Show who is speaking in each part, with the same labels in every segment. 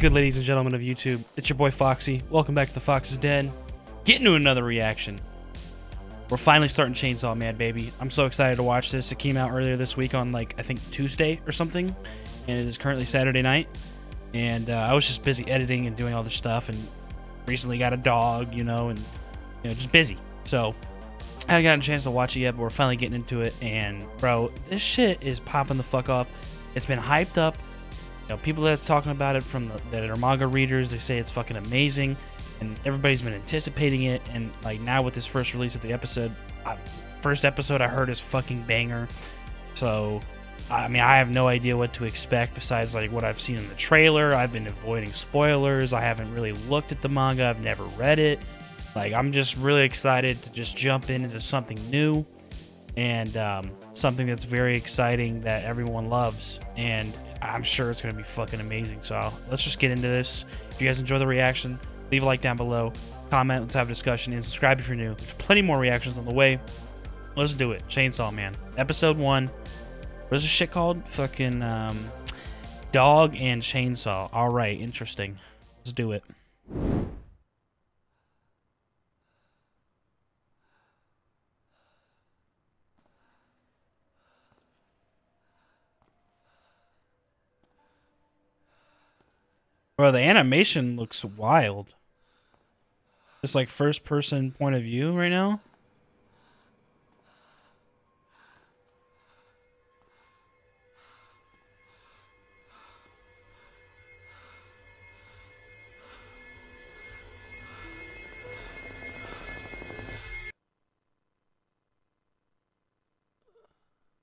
Speaker 1: good, ladies and gentlemen of YouTube? It's your boy Foxy. Welcome back to the Fox's Den. Getting to another reaction. We're finally starting Chainsaw Man, baby. I'm so excited to watch this. It came out earlier this week on, like, I think Tuesday or something. And it is currently Saturday night. And uh, I was just busy editing and doing all this stuff. And recently got a dog, you know, and, you know, just busy. So I haven't gotten a chance to watch it yet, but we're finally getting into it. And, bro, this shit is popping the fuck off. It's been hyped up. Know, people that are talking about it from the, that are manga readers, they say it's fucking amazing, and everybody's been anticipating it. And like now with this first release of the episode, I, first episode I heard is fucking banger. So, I mean, I have no idea what to expect besides like what I've seen in the trailer. I've been avoiding spoilers. I haven't really looked at the manga. I've never read it. Like, I'm just really excited to just jump into something new and um, something that's very exciting that everyone loves. And I'm sure it's going to be fucking amazing. So let's just get into this. If you guys enjoy the reaction, leave a like down below, comment, let's have a discussion, and subscribe if you're new. There's plenty more reactions on the way. Let's do it. Chainsaw Man. Episode 1. What is this shit called? Fucking um, Dog and Chainsaw. All right, interesting. Let's do it. Bro, the animation looks wild. It's like first person point of view right now.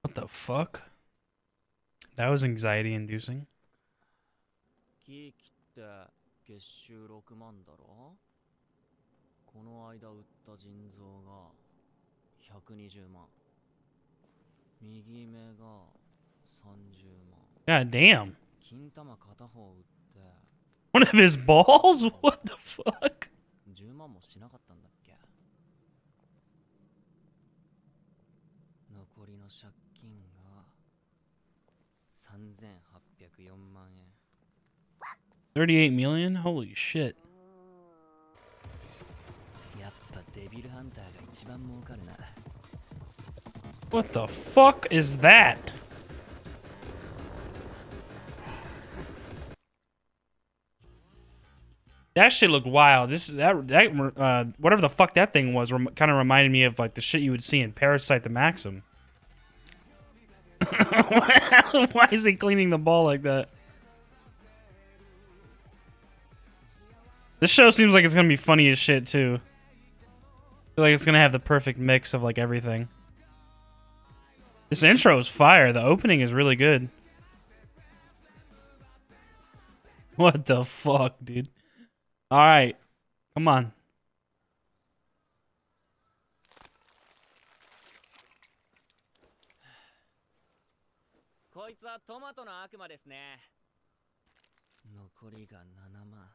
Speaker 1: What the fuck? That was anxiety inducing.
Speaker 2: 月収6万だろ？この間売った腎臓が120万右目が30万
Speaker 1: God damn.
Speaker 2: 金玉片方売って
Speaker 1: One of his balls? What the fuck?
Speaker 2: 10万もしなかったんだっけ？残りの借金が3804万円
Speaker 1: 38 million? Holy shit. What the fuck is that? That shit looked wild. This that that uh, whatever the fuck that thing was kind of reminded me of like the shit you would see in Parasyte the Maxim. Why is he cleaning the ball like that? This show seems like it's gonna be funny as shit too. I feel like it's gonna have the perfect mix of like everything. This intro is fire. The opening is really good. What the fuck, dude? All right, come on.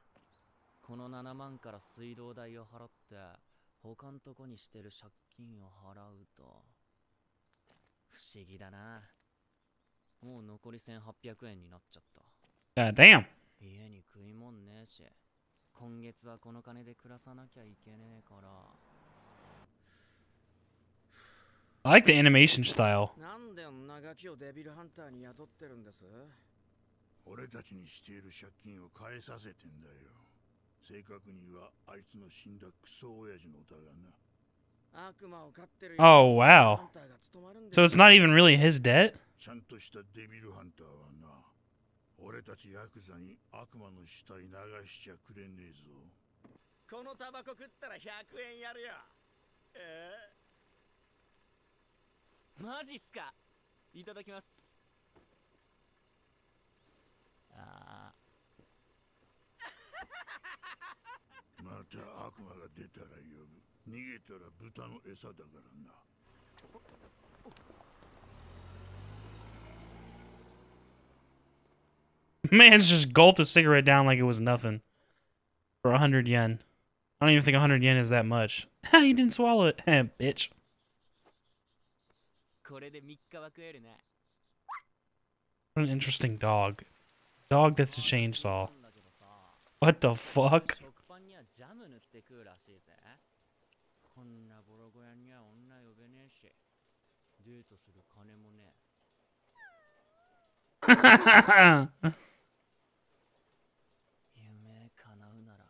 Speaker 2: この悪魔ですね残りが7万この7万から水道代を払って他んとこにしてる借金を払うと。不思議だな。もう残り1800円になっちゃった。
Speaker 1: God damn.
Speaker 2: 家に食いもんねえし。今月はこの金で暮らさなきゃいけねえから。
Speaker 1: I like the animation style.
Speaker 3: なんで女ガキをデビルハンターに雇ってるんです？
Speaker 4: 俺たちにしている借金を返させてんだよ正確にはあいつの死んだクソ親父のだがな。
Speaker 3: 悪魔を飼ってる
Speaker 1: Oh, wow. So it's not even really his debt?
Speaker 4: ちゃんとしたデビルハンターはな俺たちヤクザに悪魔の死体流しちゃくれねえぞ。
Speaker 3: このタバコ食ったら100円やるよ。え
Speaker 2: マジっすか？いただきます。あ
Speaker 4: また悪魔が出たら呼ぶ逃げたら豚の餌だからな
Speaker 1: Man's just gulped a cigarette down like it was nothing. For 100 yen. I don't even think 100 yen is that much. Ha, you didn't swallow it. Eh, bitch.
Speaker 2: これで3日は食えるね
Speaker 1: What an interesting dog. Dog that's a chainsaw.
Speaker 2: なんだけどさ
Speaker 1: What the fuck?
Speaker 2: って食うらしいぜこんなボロ小屋には女呼べねえしデートする金もねえ夢叶うなら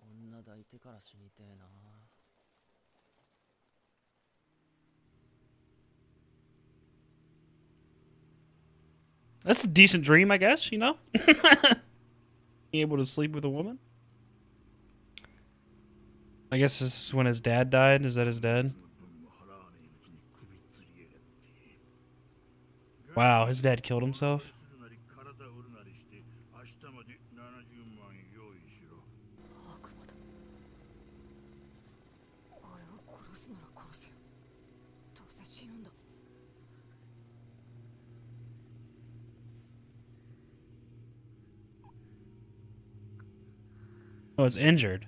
Speaker 2: 女抱いてから死にてえな
Speaker 1: That's a decent dream, I guess, you know? Being able to sleep with a woman? I guess this is when his dad died. Is that his dad? Wow, his dad killed himself? Oh, it's injured.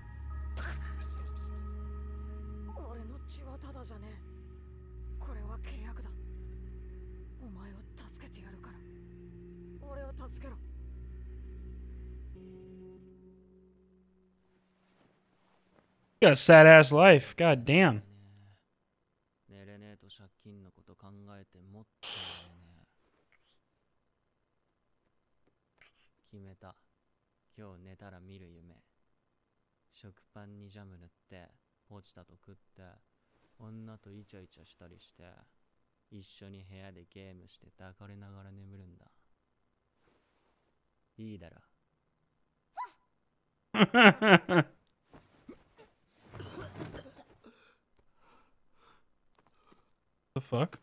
Speaker 1: You got a sad ass life. God damn.
Speaker 2: パンにジャム塗って、落ちたと食って、女とイチャイチャしたりして、一緒に部屋でゲームして抱かれながら眠るんだ。いいだろ。
Speaker 1: the fuck?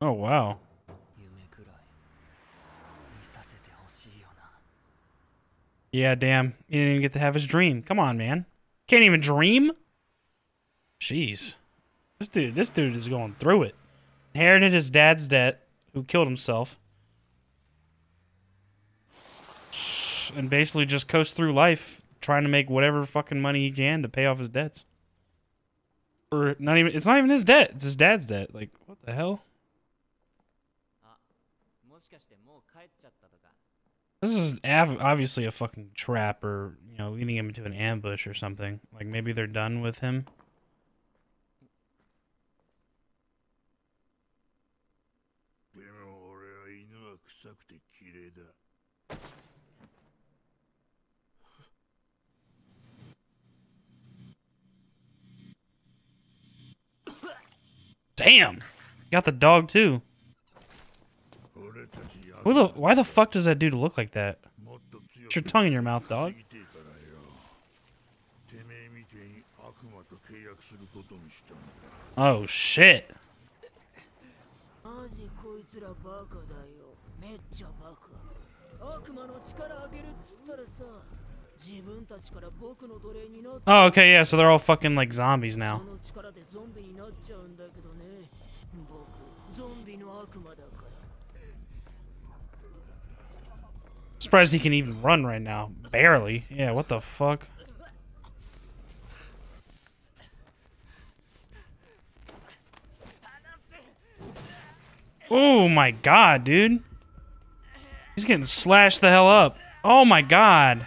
Speaker 1: Oh wow. Yeah, damn. He didn't even get to have his dream. Come on, man. Can't even dream? Jeez. This dude this dude is going through it. Inherited his dad's debt, who killed himself. and basically just coast through life trying to make whatever fucking money he can to pay off his debts. Or not even it's not even his debt, it's his dad's debt. Like what the hell? This is obviously a fucking trap or, you know, leading him into an ambush or something. Like maybe they're done with him. Damn! Got the dog too. Who the, why the fuck does that dude look like that? Put your tongue in your mouth, dog. Oh shit. Oh, okay, yeah, so they're all fucking like zombies now. Surprised he can even run right now. Barely. Yeah, what the fuck? Oh my god, dude. He's getting slashed the hell up. Oh my god.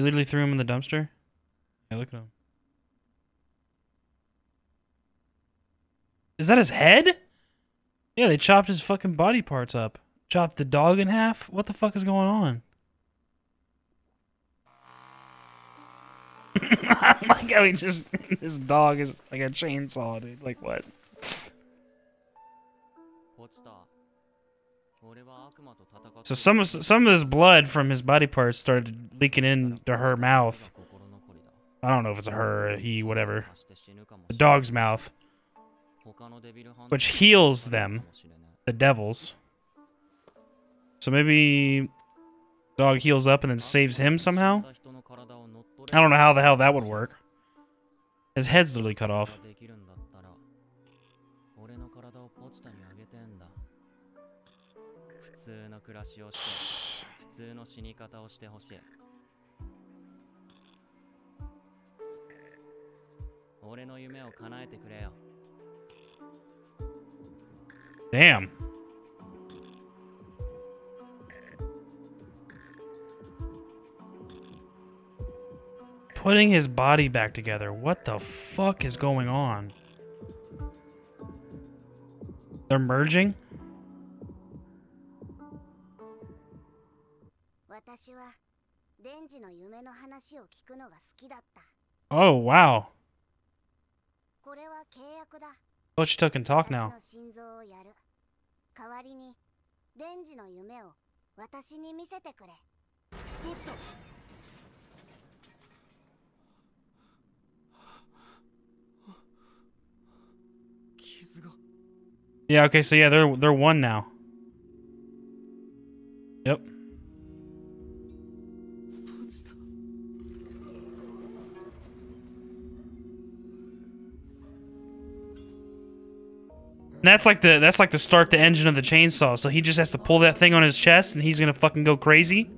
Speaker 1: They literally threw him in the dumpster? Yeah, look at him. Is that his head? Yeah, they chopped his fucking body parts up. Chopped the dog in half? What the fuck is going on? I like how he just this dog is like a chainsaw, dude. Like what?
Speaker 2: ポチ
Speaker 1: so some of some of his blood from his body parts started leaking into her mouth. I don't know if it's a her, a he, whatever. The dog's mouth, which heals them, the devils. So maybe dog heals up and then saves him somehow. I don't know how the hell that would work. His head's literally cut off.
Speaker 2: 暮らしをして普通の死に方をしてほしい俺の夢を叶えてくれよ
Speaker 1: Damn. Putting his body back together. What the fuck is going on? They're merging?
Speaker 5: 私はデンジの夢の話を聞くのが好きだった。
Speaker 1: おう、わお。
Speaker 5: これは契約だ。
Speaker 1: おち、と
Speaker 5: く
Speaker 1: ん、
Speaker 5: とくん、心臓をやる。代わりに、デンジの夢を私に見せてくれ。
Speaker 6: どうした
Speaker 1: ？Yeah, okay, so yeah, they're, they're one now. Yep. And that's like the that's like the start the engine of the chainsaw. So he just has to pull that thing on his chest and he's gonna fucking go crazy.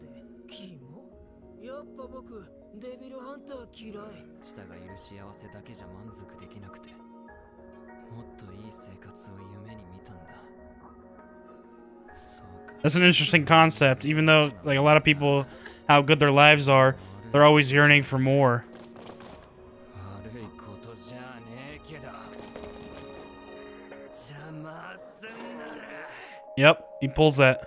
Speaker 1: That's an interesting concept, even though like a lot of people how good their lives are, they're always yearning for more. He pulls that.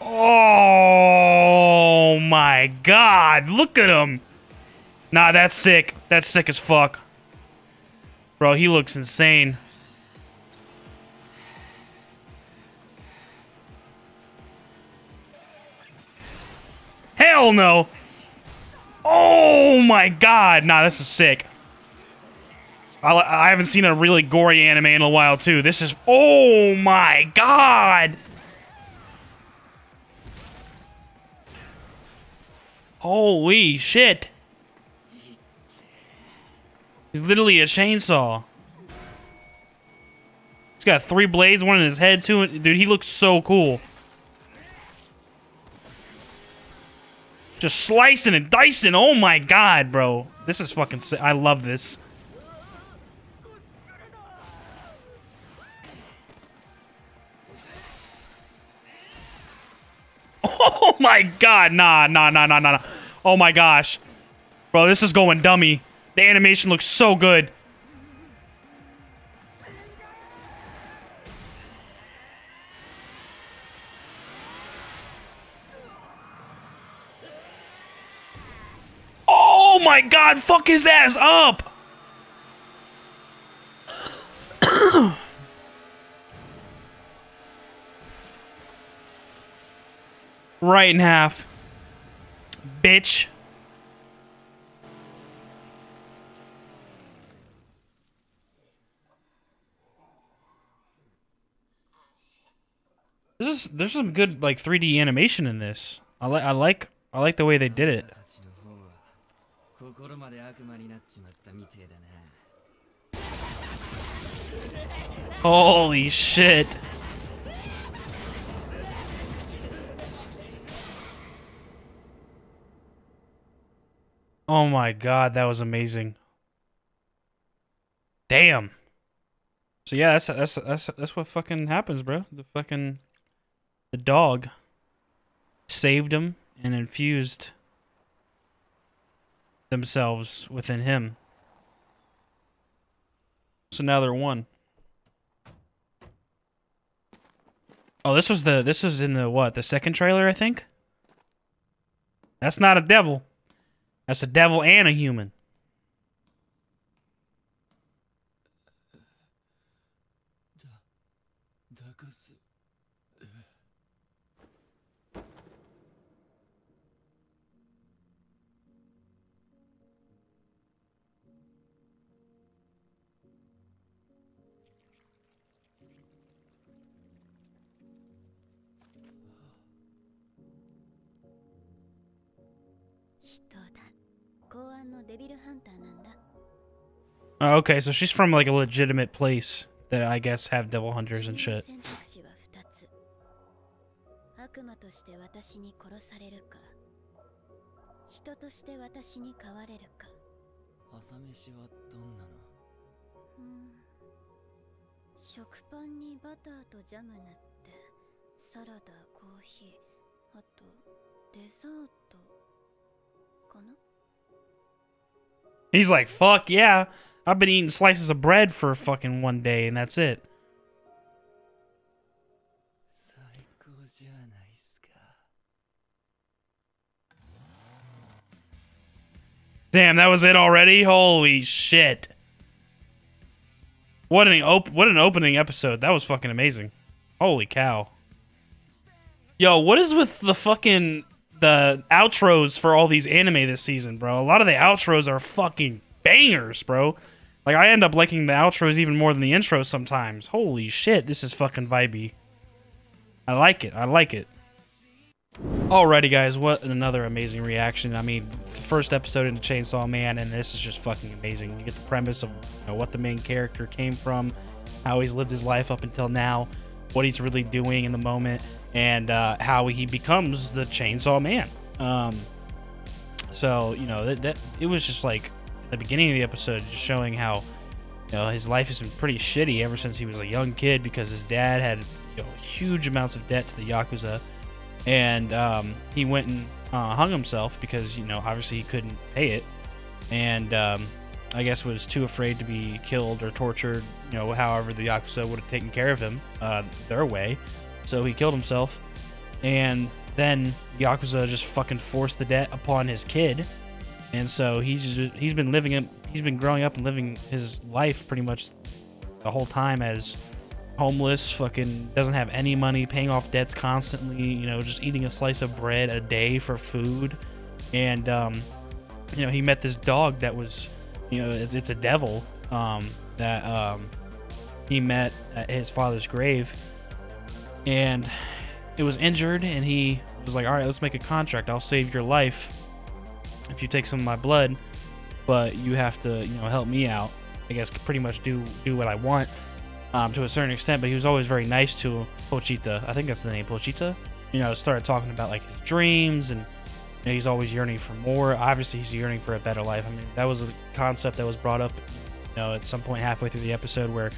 Speaker 1: Oh my god, look at him. Nah, that's sick. That's sick as fuck. Bro, he looks insane. Hell no. Oh my god. Nah, this is sick. I, I haven't seen a really gory anime in a while, too. This is. Oh my god! Holy shit! He's literally a chainsaw. He's got three blades, one in his head, too. Dude, he looks so cool. Just slicing and dicing. Oh my god, bro. This is fucking sick. I love this. Oh my god, nah, nah, nah, nah, nah. Oh my gosh. Bro, this is going dummy. The animation looks so good. Oh my god, fuck his ass up! right in half. Bitch. This is, there's some good like 3D animation in this. I like I like I like the way they did it. Holy shit. Oh my god, that was amazing. Damn. So yeah, that's that's that's that's what fucking happens, bro. The fucking the dog saved him and infused themselves within him. So now they're one. Oh, this was the this was in the what? The second trailer, I think. That's not a devil. That's a devil and a human. Oh, okay, so she's from like a legitimate place that I guess have devil hunters and shit.
Speaker 7: 選択肢は2つ悪魔として私に殺されるか人として私に変われるか
Speaker 2: 朝飯はどんなの
Speaker 7: うん食パンにバターとジャム塗ってサラダコーヒーあとデザートかな
Speaker 1: He's like, fuck yeah. I've been eating slices of bread for fucking one day and that's it. Damn, that was it already? Holy shit. What an op what an opening episode. That was fucking amazing. Holy cow. Yo, what is with the fucking the outros for all these anime this season, bro? A lot of the outros are fucking bangers, bro. Like I end up liking the outros even more than the intros sometimes. Holy shit, this is fucking vibey. I like it. I like it. Alrighty, guys, what another amazing reaction. I mean, first episode into Chainsaw Man, and this is just fucking amazing. You get the premise of you know, what the main character came from, how he's lived his life up until now, what he's really doing in the moment, and uh, how he becomes the Chainsaw Man. Um, so, you know, that, that it was just like the beginning of the episode, just showing how you know his life has been pretty shitty ever since he was a young kid because his dad had you know, huge amounts of debt to the yakuza and um, he went and uh, hung himself because you know obviously he couldn't pay it, and um, I guess was too afraid to be killed or tortured. You know, however the yakuza would have taken care of him uh, their way, so he killed himself, and then yakuza just fucking forced the debt upon his kid, and so he's just, he's been living it. He's been growing up and living his life pretty much the whole time as homeless, fucking doesn't have any money, paying off debts constantly, you know, just eating a slice of bread a day for food. And, um, you know, he met this dog that was, you know, it's, it's a devil um, that um, he met at his father's grave. And it was injured, and he was like, all right, let's make a contract. I'll save your life if you take some of my blood, but you have to, you know, help me out. I guess pretty much do do what I want um, to a certain extent, but he was always very nice to Pochita. I think that's the name, Pochita. You know, started talking about like his dreams and you know, he's always yearning for more. Obviously, he's yearning for a better life. I mean, that was a concept that was brought up, you know, at some point halfway through the episode where,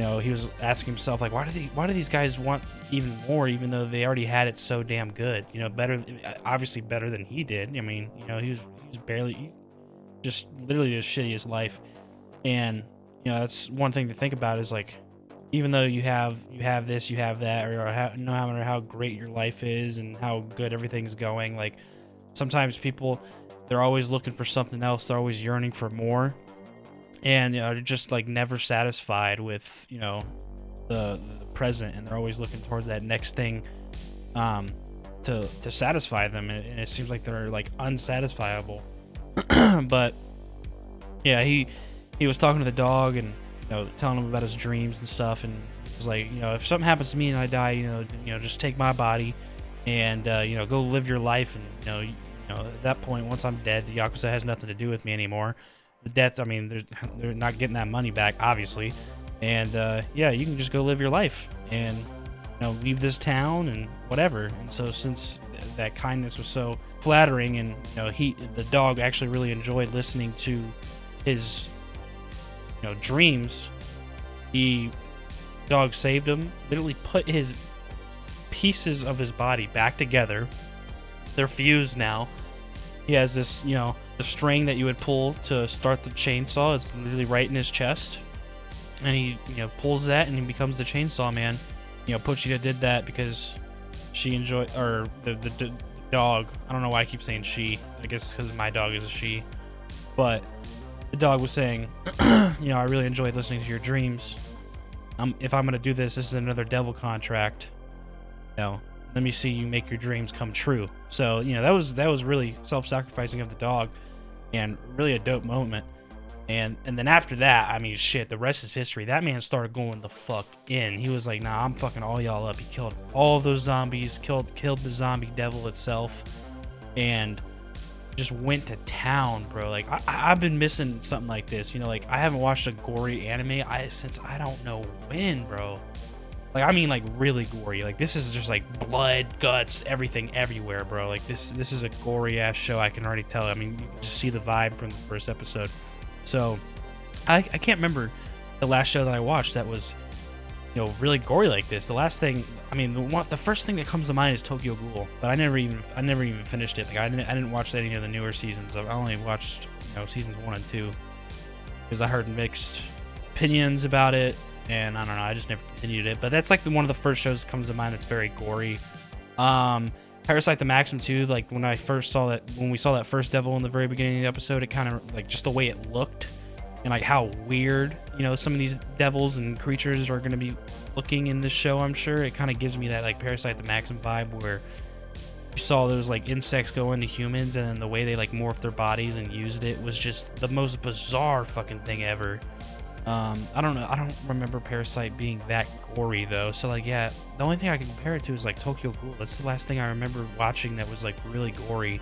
Speaker 1: you know, he was asking himself like, why do they, why do these guys want even more, even though they already had it so damn good? You know, better, obviously better than he did. I mean, you know, he was, he was barely, just literally the shittiest life, and you know that's one thing to think about is like even though you have you have this you have that or no matter how great your life is and how good everything's going like sometimes people they're always looking for something else they're always yearning for more and you know they're just like never satisfied with you know the, the present and they're always looking towards that next thing um to to satisfy them and, and it seems like they're like unsatisfiable. But yeah he he was talking to the dog and you know telling him about his dreams and stuff and was like you know if something happens to me and i die you know you know just take my body and uh, you know go live your life. And you know you know at that point once i'm dead the yakuza has nothing to do with me anymore the death i mean they're, they're not getting that money back obviously. And uh, yeah you can just go live your life and you know leave this town and whatever. And so since th- that kindness was so flattering and you know he the dog actually really enjoyed listening to his you know dreams he dog saved him literally put his pieces of his body back together. They're fused now he has this you know the string that you would pull to start the chainsaw it's literally right in his chest and he you know pulls that and he becomes the chainsaw man you know, Pochita did that because she enjoyed, or the, the, the dog. I don't know why I keep saying she. I guess because my dog is a she. But the dog was saying, you know, I really enjoyed listening to your dreams. Um, if I'm gonna do this, this is another devil contract. You know, let me see you make your dreams come true. So you know that was that was really self-sacrificing of the dog, and really a dope moment. And and then after that, I mean, shit, the rest is history. That man started going the fuck in. He was like, "Nah, I'm fucking all y'all up." He killed all those zombies, killed killed the zombie devil itself, and just went to town, bro. Like I, I've been missing something like this. You know, like I haven't watched a gory anime I since I don't know when, bro. Like I mean, like really gory. Like this is just like blood, guts, everything everywhere, bro. Like this this is a gory ass show. I can already tell. I mean, you can just see the vibe from the first episode. So I, I can't remember the last show that I watched that was you know really gory like this. The last thing, I mean, the one, the first thing that comes to mind is Tokyo Ghoul, but I never even I never even finished it. Like I didn't I didn't watch any of the newer seasons. I only watched you know seasons one and two because I heard mixed opinions about it, and I don't know. I just never continued it. But that's like one of the first shows that comes to mind that's very gory. Um, Parasyte the Maxim too. Like when I first saw that, when we saw that first devil in the very beginning of the episode, it kind of like just the way it looked and like how weird you know some of these devils and creatures are going to be looking in this show. I'm sure it kind of gives me that like Parasyte the Maxim vibe where you saw those like insects go into humans and then the way they like morphed their bodies and used it was just the most bizarre fucking thing ever. Um, I don't know. I don't remember Parasyte being that gory though. So like, yeah, the only thing I can compare it to is like Tokyo Ghoul. That's the last thing I remember watching that was like really gory.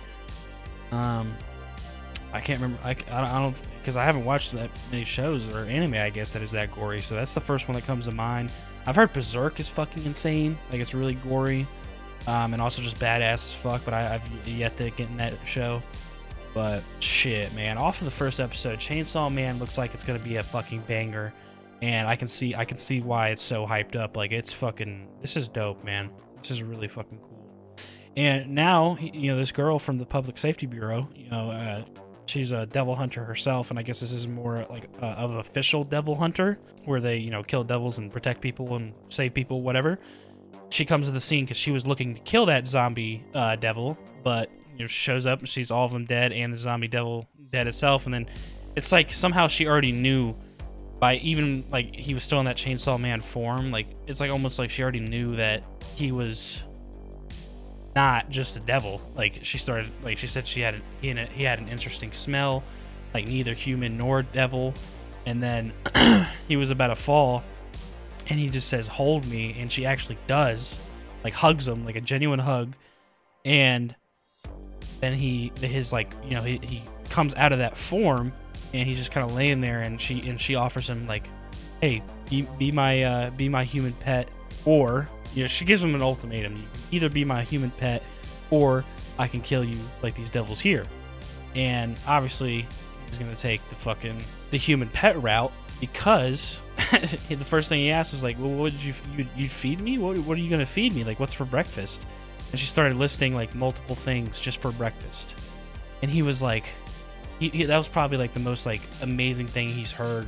Speaker 1: Um, I can't remember. I, I don't because I haven't watched that many shows or anime. I guess that is that gory. So that's the first one that comes to mind. I've heard Berserk is fucking insane. Like it's really gory, um, and also just badass as fuck. But I, I've yet to get in that show. But shit, man, off of the first episode, Chainsaw Man looks like it's gonna be a fucking banger, and I can see I can see why it's so hyped up. Like it's fucking this is dope, man. This is really fucking cool. And now, you know, this girl from the Public Safety Bureau, you know, uh, she's a devil hunter herself, and I guess this is more like uh, of official devil hunter, where they, you know, kill devils and protect people and save people, whatever. She comes to the scene because she was looking to kill that zombie uh, devil, but shows up and sees all of them dead and the zombie devil dead itself, and then it's like somehow she already knew by even like he was still in that chainsaw man form like it's like almost like she already knew that he was not just a devil. Like she started like she said she had he, had, he had an interesting smell like neither human nor devil and then he was about to fall and he just says hold me and she actually does like hugs him like a genuine hug and then he his like you know he, he comes out of that form and he's just kind of laying there and she and she offers him like hey be, be my uh, be my human pet or you know she gives him an ultimatum you can either be my human pet or i can kill you like these devils here. And obviously he's gonna take the fucking the human pet route because the first thing he asked was like well what did you you feed me? What, what are you gonna feed me? Like what's for breakfast and she started listing like multiple things just for breakfast. And he was like he, he, that was probably like the most like amazing thing he's heard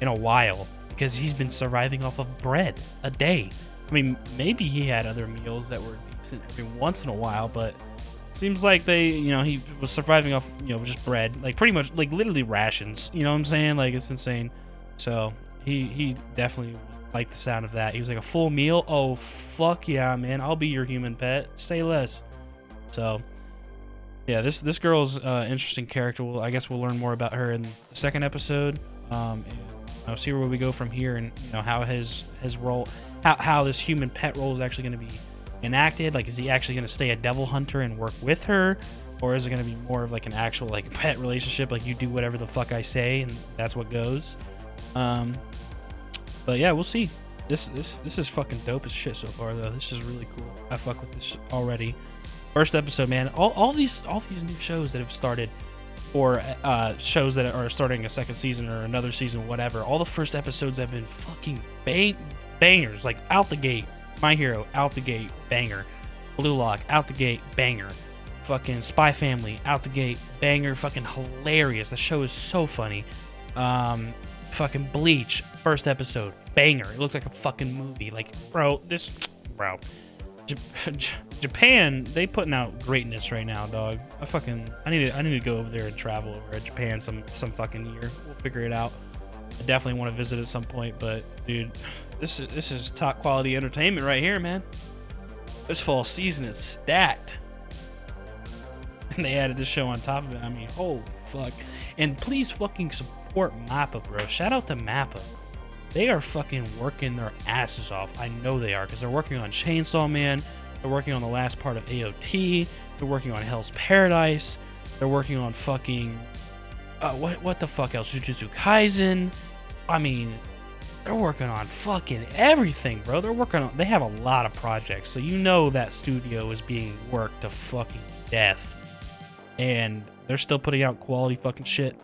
Speaker 1: in a while because he's been surviving off of bread a day. I mean maybe he had other meals that were decent every once in a while but seems like they you know he was surviving off you know just bread like pretty much like literally rations. You know what i'm saying? Like it's insane. So he he definitely liked the sound of that. He was like a full meal? Oh fuck yeah man. I'll be your human pet. Say less. So yeah this this girl's uh interesting character. Well i guess we'll learn more about her in the second episode. Um and, you see where we go from here and you know how his his role how, how this human pet role is actually going to be enacted. Like is he actually going to stay a devil hunter and work with her? Or is it going to be more of like an actual like pet relationship? Like you do whatever the fuck i say and that's what goes. Um but yeah we'll see. This this this is fucking dope as shit so far though. This is really cool. I fuck with this already. First episode man. All, all these all these new shows that have started or uh, shows that are starting a second season or another season whatever. All the first episodes have been fucking bang, bangers. Like out the gate my hero out the gate banger. Blue lock out the gate banger. Fucking spy family out the gate banger. Fucking hilarious. The show is so funny. Um Fucking Bleach, first episode, banger. It looked like a fucking movie. Like, bro, this, bro. J- Japan, they putting out greatness right now, dog. I fucking, I need to, I need to go over there and travel over at Japan some, some fucking year. We'll figure it out. I definitely want to visit at some point, but dude, this is, this is top quality entertainment right here, man. This fall season is stacked. And they added this show on top of it. I mean, holy fuck. And please fucking support Mappa, bro. Shout out to Mappa. They are fucking working their asses off. I know they are because they're working on Chainsaw Man. They're working on the last part of AOT. They're working on Hell's Paradise. They're working on fucking uh, what what the fuck else? Jujutsu Kaisen. I mean, they're working on fucking everything, bro. They're working on. They have a lot of projects, so you know that studio is being worked to fucking death, and they're still putting out quality fucking shit,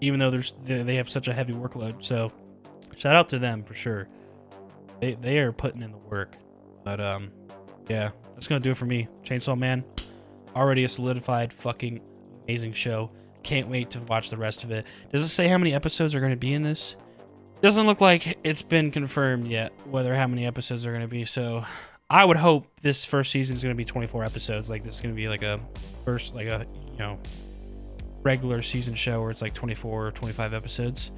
Speaker 1: even though there's they have such a heavy workload. So, shout out to them for sure. They they are putting in the work, but um, yeah, that's gonna do it for me. Chainsaw Man, already a solidified fucking amazing show. Can't wait to watch the rest of it. Does it say how many episodes are to be in this? Doesn't look like it's been confirmed yet whether how many episodes are to be. So I would hope this first season is to be 24 episodes. Like this is to be like a first, like a you know regular season show where it's like 24 or 25 episodes.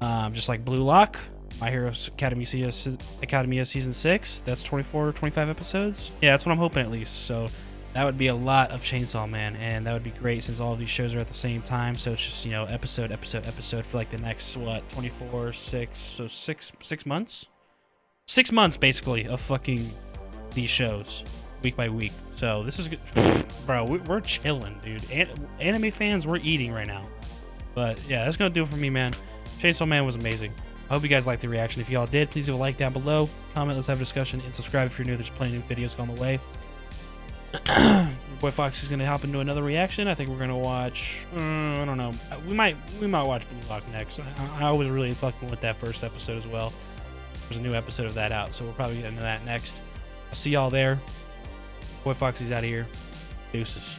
Speaker 1: Um, just like Blue Lock, My Hero Academia, season six. That's 24 or 25 episodes. Yeah, that's what I'm hoping at least. So that would be a lot of Chainsaw Man, and that would be great since all of these shows are at the same time. So it's just you know episode, episode, episode for like the next what 24, six, so six, six months, six months basically of fucking these shows week by week. So this is good, bro. we- We're chilling, dude. An- anime fans, we're eating right now. But yeah, that's gonna do it for me, man. Chainsaw Man was amazing. I hope you guys liked the reaction. If y'all did, please leave a like down below, comment, let's have a discussion, and subscribe if you're new. There's plenty of new videos on the way. Boy Fox is gonna hop into another reaction. I think we're gonna watch. Uh, I don't know. We might we might watch Blue Lock next. I, I was really fucking with that first episode as well. There's a new episode of that out, so we'll probably get into that next. I'll see y'all there. Boy Foxy's out of here. Deuces.